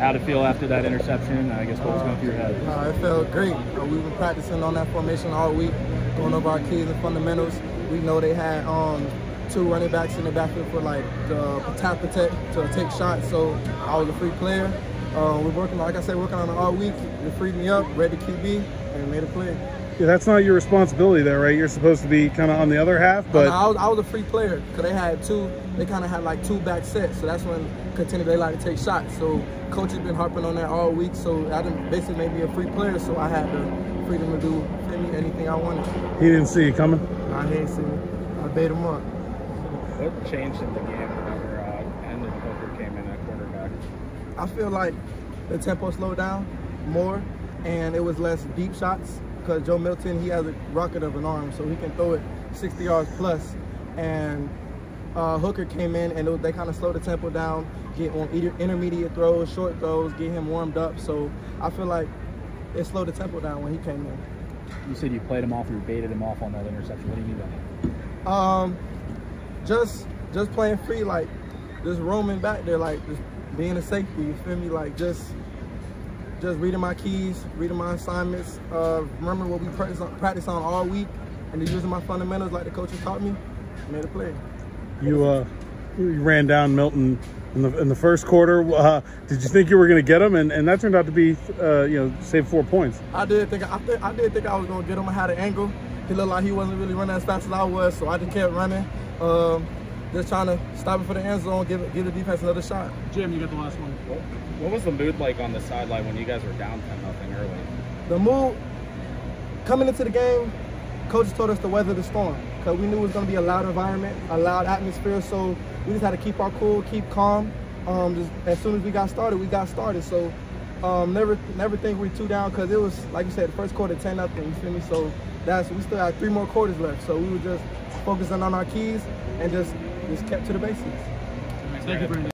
how to feel after that interception? I guess what was going through your head? Uh, it felt great. Uh, we've been practicing on that formation all week, going over our keys and fundamentals. We know they had um, two running backs in the backfield for like the tap protect to take shots. So I was a free player. Uh, we're working, like I said, working on it all week. It freed me up, read the QB, and made a play. Yeah, that's not your responsibility there, right? You're supposed to be kind of on the other half, but I was, I was a free player because they had two. They kind of had like two back sets, so that's when continue they like to take shots. So coach has been harping on that all week. So I didn't basically made me a free player, so I had the freedom to do anything I wanted. he didn't see you coming. I didn't see me. I bait him up. What changed in the game whenever uh, Hendon Hooker came in at quarterback? I feel like the tempo slowed down more, and it was less deep shots because Joe Milton he has a rocket of an arm, so he can throw it 60 yards plus. And uh, Hooker came in, and they kind of slowed the tempo down, get on either intermediate throws, short throws, get him warmed up. So I feel like it slowed the tempo down when he came in. You said you played him off, or you baited him off on that interception. What do you mean by that? Um, just just playing free, like just roaming back there, like just being a safety. You feel me? Like just just reading my keys, reading my assignments, uh, remembering what we practice on, practice on all week, and then using my fundamentals like the coaches taught me. Made a play. You uh, you ran down Milton in the in the first quarter. Uh, did you think you were going to get him? And, and that turned out to be, uh, you know, save four points. I did think I, th I did think I was going to get him. I had an angle. He looked like he wasn't really running as fast as I was, so I just kept running. Um, just trying to stop it for the end zone, give give the defense another shot. Jim, you got the last one. What, what was the mood like on the sideline when you guys were down 10 nothing early? The mood coming into the game, coaches told us to weather the storm because we knew it was going to be a loud environment, a loud atmosphere. So we just had to keep our cool, keep calm. Um, just as soon as we got started, we got started. So um, never never think we're too down because it was like you said, the first quarter 10 nothing. You feel me? So that's we still had three more quarters left. So we were just focusing on our keys and just just kept to the basics. Thank you, Brandon.